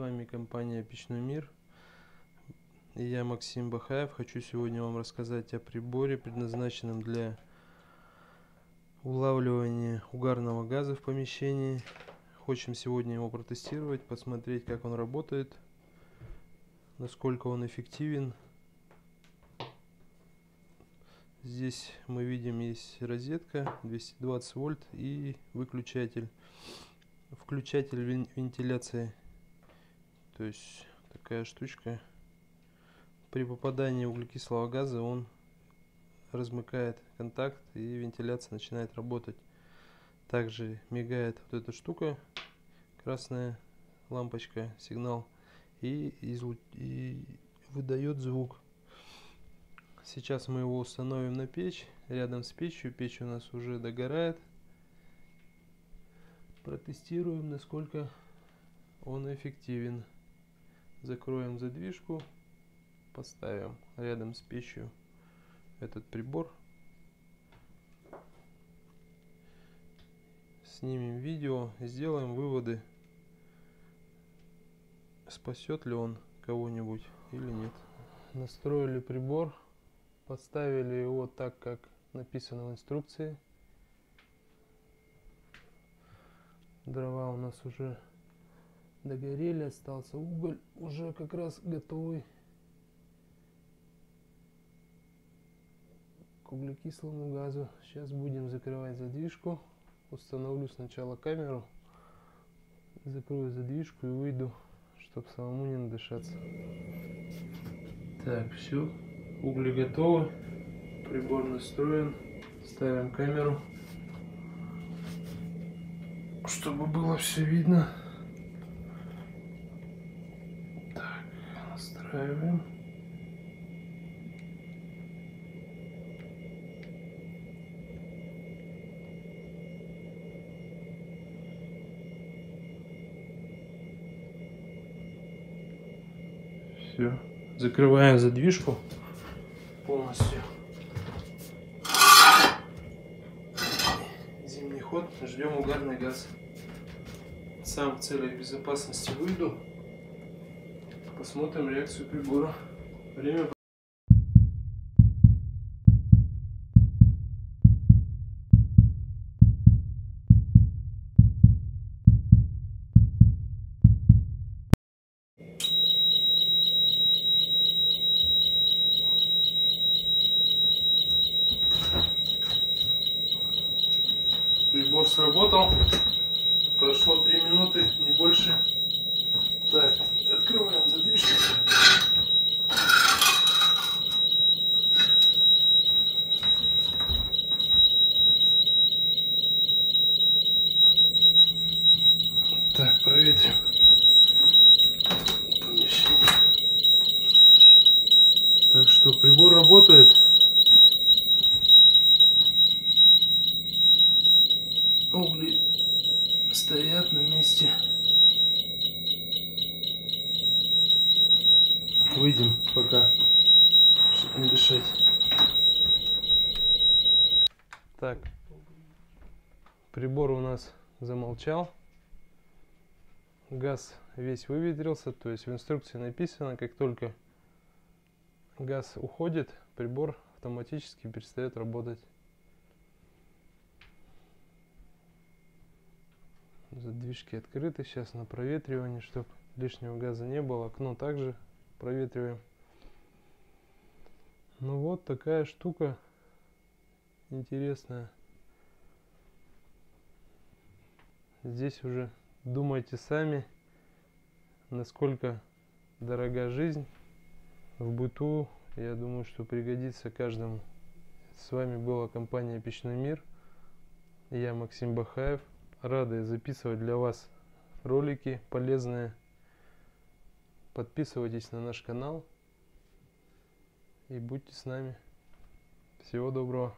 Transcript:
вами компания Печной мир. И я Максим Бахаев. Хочу сегодня вам рассказать о приборе, предназначенном для улавливания угарного газа в помещении. Хочем сегодня его протестировать, посмотреть, как он работает, насколько он эффективен. Здесь мы видим есть розетка 220 вольт и выключатель включатель вентиляции то есть такая штучка. При попадании углекислого газа он размыкает контакт и вентиляция начинает работать. Также мигает вот эта штука красная лампочка сигнал и, излу... и выдает звук. Сейчас мы его установим на печь рядом с печью. Печь у нас уже догорает. Протестируем насколько он эффективен закроем задвижку поставим рядом с печью этот прибор. Снимем видео сделаем выводы спасет ли он кого-нибудь или нет. Настроили прибор поставили его так как написано в инструкции. Дрова у нас уже догорели остался уголь уже как раз готовый к углекислому газу. Сейчас будем закрывать задвижку. Установлю сначала камеру закрою задвижку и выйду чтобы самому не надышаться. Так все угли готовы. Прибор настроен. Ставим камеру чтобы было все видно. Так, настраиваем. Все. Закрываем задвижку полностью. Зимний ход. Ждем угарный газ сам в целях безопасности выйду. Посмотрим реакцию прибора. Время прибор сработал Прошло три минуты, не больше. Так, открываем задвижку. Так, проветрим помещение. Так что прибор работает. Угли стоят на месте. Выйдем пока, чтобы не дышать. Так, прибор у нас замолчал. Газ весь выветрился, то есть в инструкции написано, как только газ уходит, прибор автоматически перестает работать. задвижки открыты сейчас на проветривание чтобы лишнего газа не было. Окно также проветриваем. Ну вот такая штука интересная. Здесь уже думайте сами насколько дорога жизнь в быту я думаю что пригодится каждому с вами была компания печной мир я максим бахаев рады записывать для вас ролики полезные. Подписывайтесь на наш канал и будьте с нами. Всего доброго.